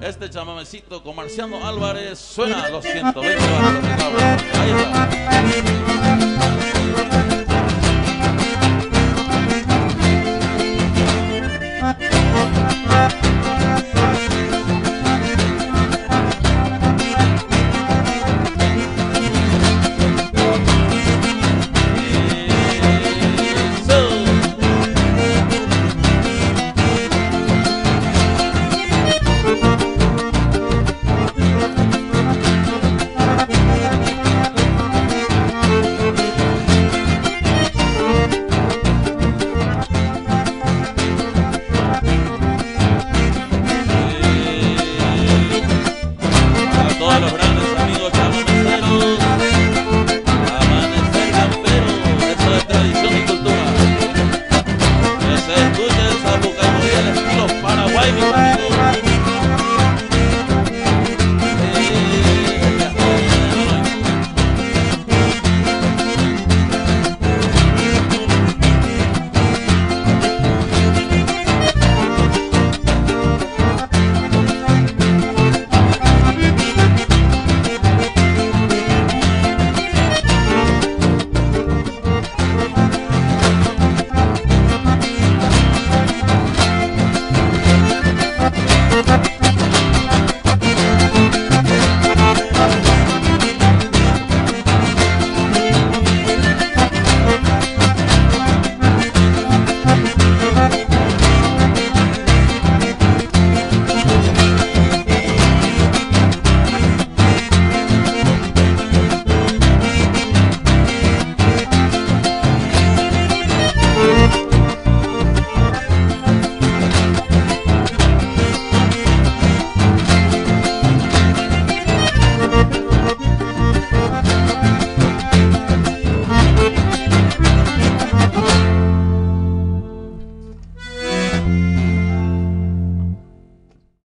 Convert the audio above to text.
Este chamamecito con Marciano Álvarez suena a los 120 baros. Ahí está. Thank you.